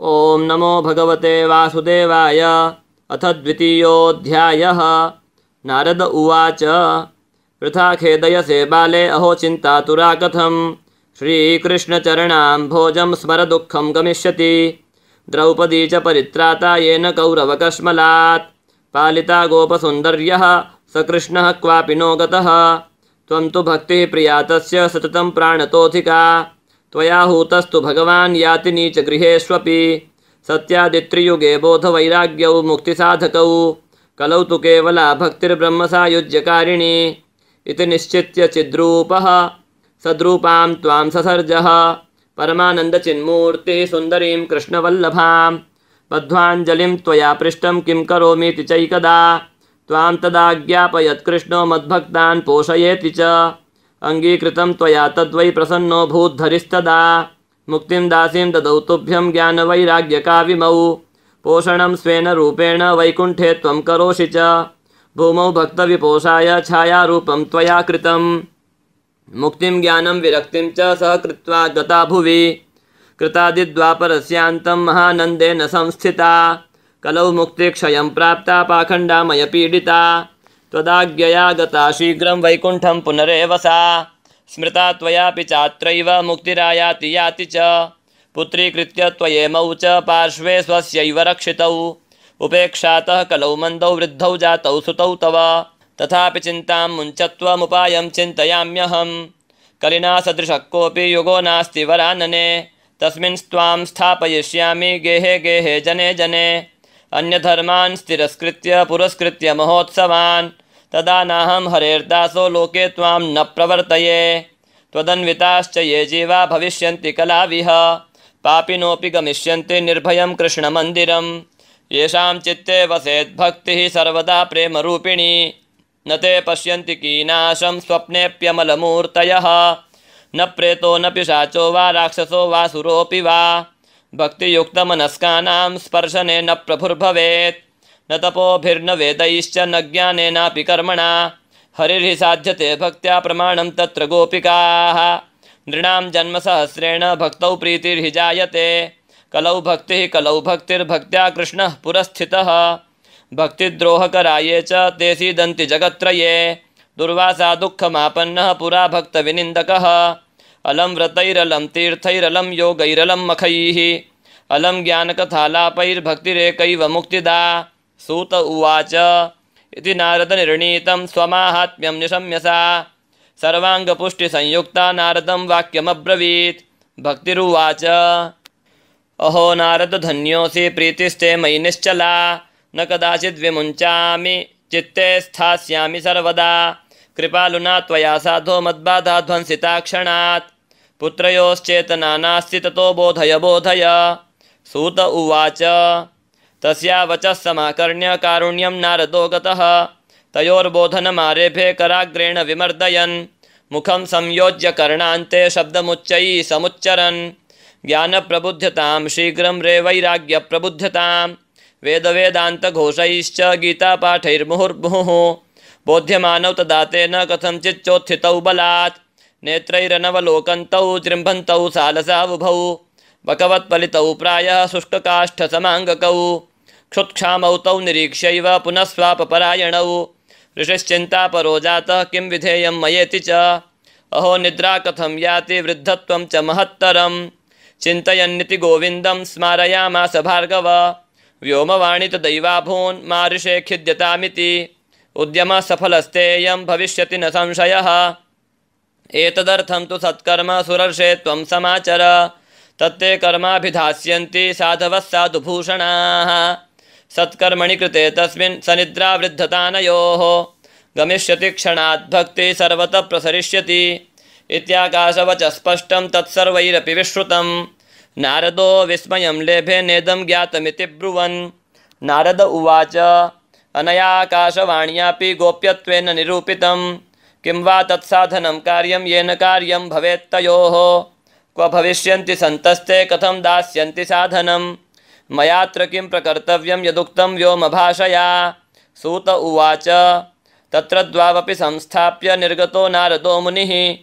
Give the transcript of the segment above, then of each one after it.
ॐ नमो भगवते वासुदेवाय। अथ द्वितीयोऽध्यायः। नारद उवाच। वृथा खेदयसे बाले अहो चिन्तातुरा कथं श्रीकृष्णचरणां भोजं स्मरदुःखं गमिष्यति। द्रौपदी च परित्राता येन कौरवकश्मलात्। पालिता गोपसुन्दर्यः स कृष्णः क्वापि नो गतः त्वं तु भक्तिः प्रिया तस्य सततं प्राणतोऽधिका त्वया हूतस्तु भगवान् याति नीचगृहेष्वपि सत्यादित्रियुगे बोधवैराग्यौ मुक्तिसाधकौ। कलौ तु केवला भक्तिर्ब्रह्मसायुज्यकारिणी। इति निश्चित्य चिद्रूपः। सद्रूपां त्वां ससर्जः। परमानन्दचिन्मूर्तिः सुन्दरीं कृष्णवल्लभां बद्ध्वाञ्जलिं त्वया पृष्टं किं करोमीति चैकदा। त्वां तदाज्ञापयत् कृष्णो मद्भक्तान् पोषयेति च अङ्गीकृतं त्वया तद्वै प्रसन्नो भूद्धरिस्तदा। मुक्तिं दासीं ददौ तुभ्यं ज्ञानवैराग्यकाविमौ। पोषणं स्वेन रूपेण वैकुण्ठे त्वं करोषि च। भूमौ भक्तविपोषाय छायारूपं त्वया कृतं मुक्तिं ज्ञानं विरक्तिं च सह कृत्वा गता भुवि। कृतादिद्वापरस्यान्तं महानन्देन संस्थिता। कलौ मुक्तिक्षयं प्राप्ता पाखण्डामयपीडिता। त्वदाज्ञया गता शीघ्रं वैकुण्ठं पुनरेव सा स्मृता त्वयापि चात्रैव मुक्तिरायाति याति च। पुत्रीकृत्य त्वयेमौ च पार्श्वे स्वस्यैव रक्षितौ। उपेक्षातः कलौ मन्दौ वृद्धौ जातौ सुतौ तव। तथापि चिन्तां मुञ्चत्वमुपायं चिन्तयाम्यहं। कलिना सदृशः कोऽपि युगो नास्ति वरानने। तस्मिन् स्वां स्थापयिष्यामि गेहे गेहे जने जने। अन्यधर्मान् स्थिरस्कृत्य पुरस्कृत्य महोत्सवान् तदा नाहं हरेर्दासो लोके त्वां न प्रवर्तये। त्वदन्विताश्च ये जीवा भविष्यन्ति कलाविह। पापिनोऽपि गमिष्यन्ति निर्भयं कृष्णमन्दिरं येषां चित्ते वसेद्भक्तिः सर्वदा प्रेमरूपिणी। न ते पश्यन्ति कीनाशं स्वप्नेऽप्यमलमूर्तयः। न प्रेतो न पिशाचो वा राक्षसो वा सुरोऽपि वा। भक्तियुक्तमनस्कानां स्पर्शने न प्रभुर्भवेत् न तपोभिर्न वेदैश्च न ज्ञानेनापि कर्मणा। हरिर्हि साध्यते भक्त्या प्रमाणं तत्र गोपिकाः। नृणां जन्मसहस्रेण भक्तौ प्रीतिर्हि जायते। कलौ भक्तिः कलौ भक्तिर्भक्त्या कृष्णः पुरस्थितः। भक्तिद्रोहकरा ये च ते जगत्त्रये दुर्वासा दुःखमापन्नः पुरा भक्तविनिन्दकः। अलं व्रतैरलं तीर्थैरलं योगैरलं मखैः। अलं ज्ञानकथालापैर्भक्तिरेकैव मुक्तिदा। सूत उवाच। इति नारदनिर्णीतं स्वमाहात्म्यं निशम्य सा सर्वाङ्गपुष्टिसंयुक्ता नारदं वाक्यमब्रवीत्। भक्तिरुवाच। अहो नारद नारदधन्योऽसि प्रीतिस्ते मयि निश्चला। न कदाचिद् विमुञ्चामि, चित्ते स्थास्यामि सर्वदा। कृपालुना त्वया साधो मद्बाधाध्वंसिता क्षणात्। पुत्रयोश्चेतना नास्ति ततो बोधय बोधय। सूत उवाच। तस्या वचः समाकर्ण्य कारुण्यं नारदो गतः। तयोर्बोधनमारेभे कराग्रेण विमर्दयन्। मुखं संयोज्य कर्णान्ते शब्दमुच्चैः समुच्चरन्। ज्ञानप्रबुध्यतां शीघ्रं रे वैराग्यप्रबुध्यतां वेदवेदान्तघोषैश्च गीतापाठैर्मुहुर्मुहुः। बोध्यमानौ तदा तेन कथञ्चिच्चोत्थितौ बलात्। नेत्रैरनवलोकन्तौ जृम्भन्तौ सालसावुभौ। बकवत्पलितौ प्रायः शुष्ककाष्ठसमाङ्गकौ। क्षुत्क्षामौ तौ निरीक्ष्यैव पुनः स्वापपरायणौ ऋषिश्चिन्तापरो जातः किं विधेयं मयेति च। अहो निद्रा कथं याति वृद्धत्वं च महत्तरं चिन्तयन्निति गोविन्दं स्मारयामास भार्गव। व्योमवाणि तदैवाभून् मारुषे खिद्यतामिति। उद्यमसफलस्तेयं भविष्यति न संशयः। एतदर्थं तु सत्कर्म सुरर्षे त्वं समाचर। तत्ते कर्माभिधास्यन्ति साधवः साधुभूषणाः। सत्कर्मणि कृते तस्मिन् सनिद्रावृद्धतानयोः गमिष्यति क्षणात् भक्तिः सर्वतः प्रसरिष्यति। इत्याकाशवच स्पष्टं तत्सर्वैरपि विश्रुतं। नारदो विस्मयं लेभे नेदं ज्ञातमिति ब्रुवन्। नारद उवाच, अनयाकाशवाण्यापि गोप्यत्वेन निरूपितं। किं वा तत्साधनं कार्यं येन कार्यं भवेत्तयोः। क्व भविष्यन्ति सन्तस्ते कथं दास्यन्ति साधनं। मयात्र किं प्रकर्तव्यं यदुक्तं व्योमभाषया। सूत उवाच, तत्र द्वावपि संस्थाप्य निर्गतो नारदो मुनिः।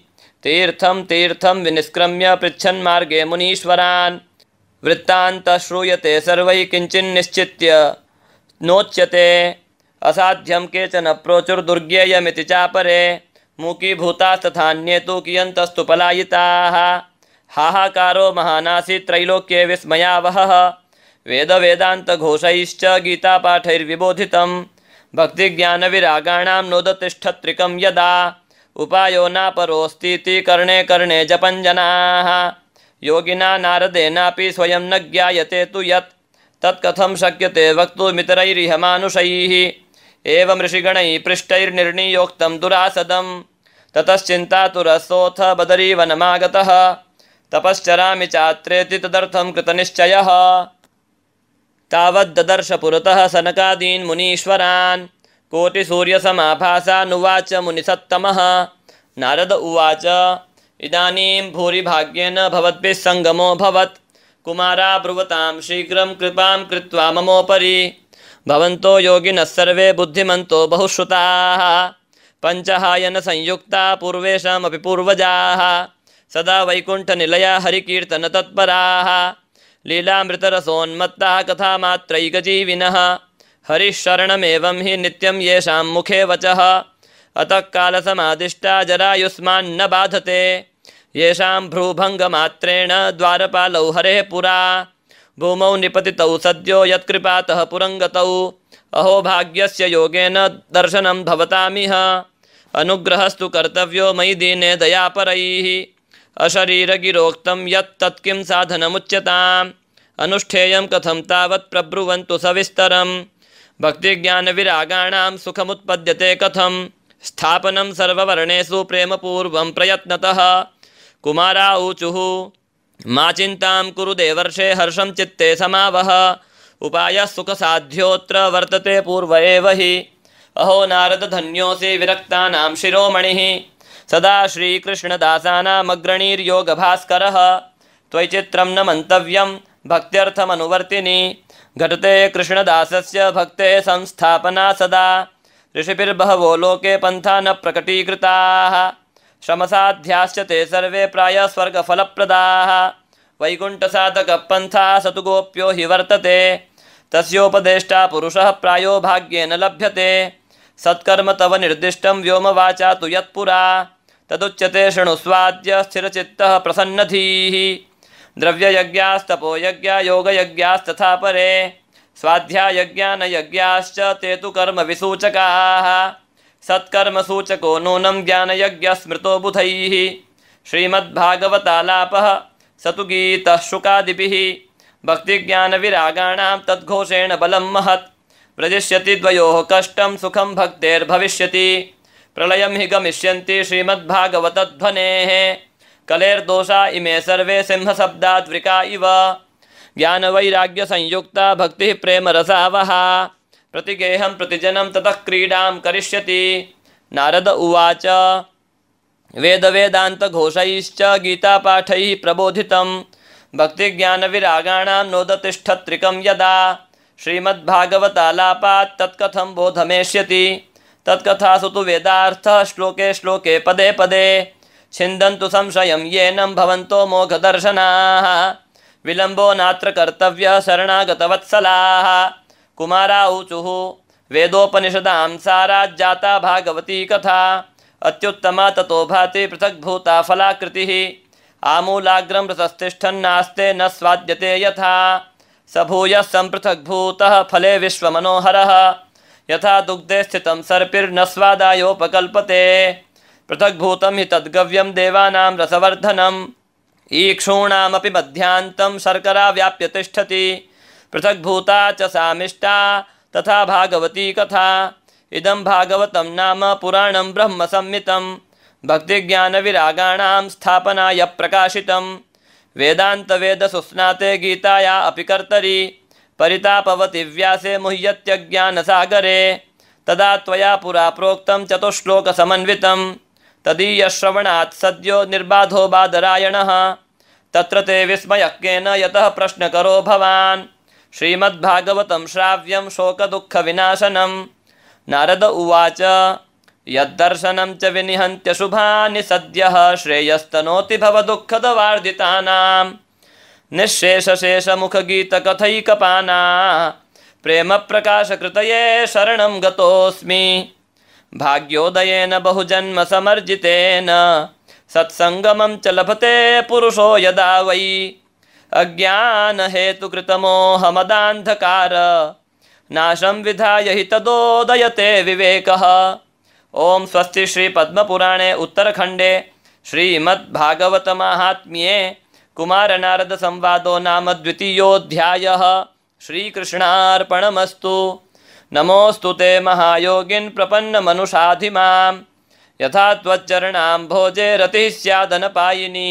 तीर्थं तीर्थं विनिष्क्रम्य पृच्छन्मार्गे मुनीश्वरान्। वृत्तान्तः श्रूयते सर्वैः किञ्चिन्निश्चित्य नोच्यते, असाध्यं केचन प्रोचुर्दुर्गेयमिति चापरे। मूकीभूतास्तथान्ये तु कियन्तस्तु पलायिताः। हाहाकारो महानासीत् त्रैलोक्ये विस्मयावहः। वेदवेदान्तघोषैश्च गीतापाठैर्विबोधितं भक्तिज्ञानविरागाणां नोदतिष्ठत्रिकं यदा। उपायो नापरोऽस्तीति कर्णे कर्णे जपञ्जनाः। योगिना नारदेनापि स्वयं न ज्ञायते तु यत्। तत्कथं शक्यते वक्तुमितरैरिह मानुषैः एवं ऋषिगणैः पृष्टैर्निर्णीयोक्तं दुरासदं ततश्चिन्तातुरसोऽथ बदरीवनमागतः। तपश्चरामि चात्रेति तदर्थं कृतनिश्चयः तावद्ददर्श पुरतः सनकादीन् मुनीश्वरान्। कोटिसूर्यसमाभासानुवाच मुनिसत्तमः। नारद उवाच, इदानीं भूरिभाग्येन भवद्भिः सङ्गमोऽभवत् कुमारा ब्रुवतां शीघ्रं कृपां कृत्वा ममोपरि। भवन्तो योगिनः सर्वे बुद्धिमन्तो बहुश्रुताः। पञ्चहायनसंयुक्ता पूर्वेषामपि पूर्वजाः। सदा वैकुण्ठनिलया हरिकीर्तनतत्पराः लीलामृतरसोन्मत्ताः कथामात्रैकजीविनः। हरिः शरणमेवं हि नित्यं येषां मुखे वचः। अतः कालसमादिष्टा जरायुष्मान्न बाधते। येषां भ्रूभङ्गमात्रेण द्वारपालौ हरेः पुरा। भूमौ निपतितौ सद्यो यत्कृपातः पुरङ्गतौ। अहो भाग्यस्य योगेन दर्शनं भवतामिह। अनुग्रहस्तु कर्तव्यो मयि दीने दयापरैः। अशरीरगिरोक्तं यत् तत्किं साधनमुच्यताम्। अनुष्ठेयं कथं तावत् प्रब्रुवन्तु सविस्तरं भक्तिज्ञानविरागाणां सुखमुत्पद्यते कथं स्थापनं सर्ववर्णेषु प्रेमपूर्वं प्रयत्नतः। कुमारा ऊचुः, मा चिन्तां कुरु देवर्षे हर्षं चित्ते समावह। उपायः सुखसाध्योऽत्र वर्तते पूर्व एव अहो नारदधन्योऽसि विरक्तानां शिरोमणिः। सदा श्रीकृष्णदासानामग्रणीर्योगभास्करः। त्वयि चित्रं न मन्तव्यं भक्त्यर्थमनुवर्तिनि। घटते कृष्णदासस्य भक्तेः संस्थापना सदा। ऋषिभिर्बहवो लोके पन्था न प्रकटीकृताः। श्रमसाध्याश्च ते सर्वे प्रायः स्वर्गफलप्रदाः। वैकुण्ठसाधकः पन्थाः स तु गोप्यो हि वर्तते। तस्योपदेष्टा पुरुषः प्रायो भाग्येन लभ्यते। सत्कर्म तव निर्दिष्टं व्योमवाचा तु यत्पुरा तदुच्यते शृणुस्वाद्य स्थिरचित्तः प्रसन्नधीः। द्रव्ययज्ञास्तपोयज्ञा योगयज्ञास्तथा परे स्वाध्यायज्ञानयज्ञाश्च ते तु कर्मविसूचकाः सत्कर्मसूचको नूनं ज्ञानयज्ञस्मृतो बुधैः श्रीमद्भागवतालापः स तु गीतः शुकादिभिः। भक्तिज्ञानविरागाणां तद्घोषेण बलं महत्। व्रजिष्यति द्वयोः कष्टं सुखं भक्तेर्भविष्यति। प्रलयं हि गमिष्यन्ति श्रीमद्भागवतध्वनेः। कलेर्दोषा इमे सर्वे सिंहशब्दाद्वृका इव। ज्ञानवैराग्यसंयुक्ता भक्तिः प्रेमरसावहा। प्रतिगेहं प्रतिजनं ततः क्रीडां करिष्यति। नारद उवाच, वेदवेदान्तघोषैश्च गीतापाठैः प्रबोधितं भक्तिज्ञानविरागाणां नोदतिष्ठत्रिकं यदा। श्रीमद्भागवतालापात् तत्कथं बोधमेष्यति। तत्कथासु तु वेदार्थः श्लोके श्लोके पदे पदे। छिन्दन्तु संशयं येनं भवन्तो मोघदर्शनाः। विलम्बो नात्र कर्तव्यः शरणागतवत्सलाः। कुमारा ऊचुः वेदोपनिषदां साराज्जाता भागवती कथा। अत्युत्तमा ततो भाति पृथग्भूता फलाकृतिः। आमूलाग्रं रसस्तिष्ठन्नास्ते न स्वाद्यते यथा। स भूयः सम्पृथग्भूतः फले विश्वमनोहरः। यथा दुग्धे स्थितं सर्पिर्न स्वादायोपकल्पते पृथग्भूतं हि तद्गव्यं देवानां रसवर्धनम् ईक्षूणामपि मध्यान्तं शर्करा व्याप्य तिष्ठति पृथग्भूता च सामिष्टा तथा भागवती कथा। इदं भागवतं नाम पुराणं ब्रह्मसंहितं भक्तिज्ञानविरागाणां स्थापनाय प्रकाशितं। वेदान्तवेदसुस्नाते गीताया अपि कर्तरि। परितापवति व्यासे मुह्यत्यज्ञानसागरे। तदा त्वया पुरा प्रोक्तं चतुश्लोकसमन्वितं। तदीयश्रवणात् सद्यो निर्बाधो बादरायणः। तत्र ते विस्मयज्ञेन यतः प्रश्नकरो भवान्। श्रीमद्भागवतं श्राव्यं शोकदुःखविनाशनं। नारद उवाच यद्दर्शनं च विनिहन्त्यशुभानि सद्यः श्रेयस्तनोति भवदुःखदवार्धितानां निःशेषशेषमुखगीतकथैकपाना। प्रेमप्रकाशकृतये शरणं गतोऽस्मि। भाग्योदयेन बहुजन्मसमर्जितेन। सत्सङ्गमं च लभते पुरुषो यदा वै। अज्ञानहेतुकृतमोहमदान्धकार। नाशं विधाय हि तदोदयते विवेकः। ॐ स्वस्ति श्रीपद्मपुराणे उत्तरखण्डे। श्रीमद्भागवतमाहात्म्ये कुमारनारदसंवादो नाम द्वितीयोध्याय श्रीकृष्णार्पणमस्तु। नमोस्तु ते महायोगिन् प्रपन्नमनुषाधिमां यथा त्वच्चरणां भोजे रतिः स्यादनपायिनी।